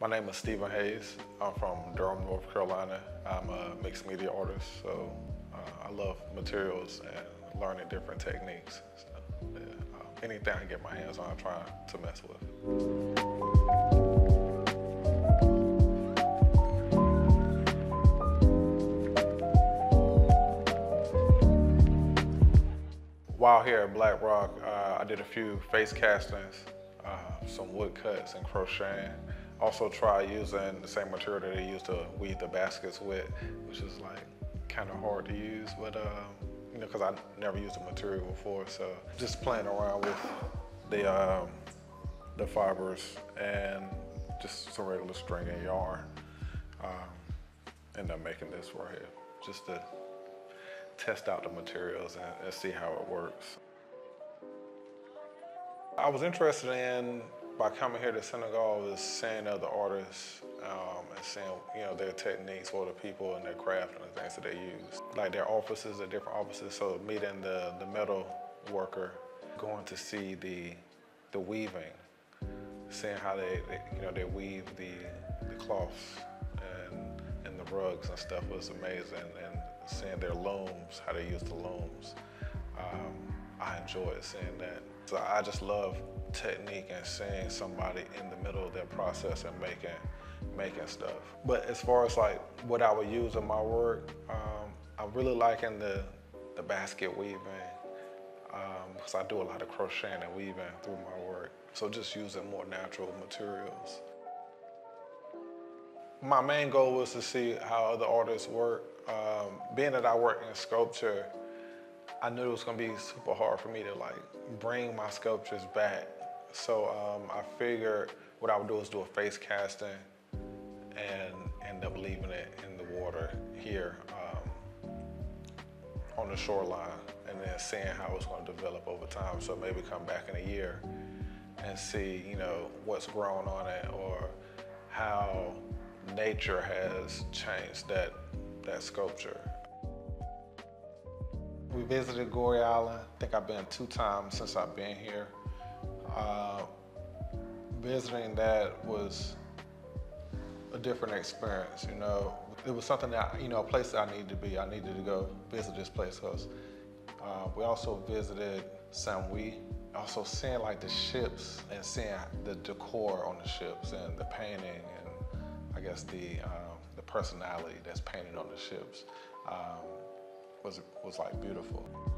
My name is Stephen Hayes. I'm from Durham, North Carolina. I'm a mixed media artist, so uh, I love materials and learning different techniques. So, yeah, uh, anything I get my hands on, I try to mess with. While here at Black Rock, uh, I did a few face castings, uh, some wood cuts and crocheting. Also try using the same material that they used to weave the baskets with, which is like kind of hard to use, but um, you know, because I never used the material before, so just playing around with the um, the fibers and just some regular string and yarn. Um, end up making this right here, just to test out the materials and, and see how it works. I was interested in, by coming here to Senegal, is seeing other artists um, and seeing you know their techniques or the people and their craft and the things that they use. Like their offices, the different offices, so meeting the, the metal worker, going to see the, the weaving, seeing how they, they you know they weave the, the cloths and, and the rugs and stuff was amazing. And seeing their looms, how they use the looms. Um, I enjoyed seeing that. So I just love technique and seeing somebody in the middle of their process and making making stuff. But as far as like what I would use in my work, um, I'm really liking the, the basket weaving because um, I do a lot of crocheting and weaving through my work. So just using more natural materials. My main goal was to see how other artists work. Um, being that I work in sculpture, I knew it was gonna be super hard for me to like bring my sculptures back. So um, I figured what I would do is do a face casting and end up leaving it in the water here um, on the shoreline and then seeing how it's gonna develop over time. So maybe come back in a year and see, you know, what's grown on it or how nature has changed that, that sculpture. We visited Gorée Island. I think I've been two times since I've been here. Uh, visiting that was a different experience, you know. It was something that, you know, a place that I needed to be. I needed to go visit this place because uh, we also visited Saint-Louis. Also seeing like the ships and seeing the decor on the ships and the painting and I guess the um, the personality that's painted on the ships um, was was like beautiful.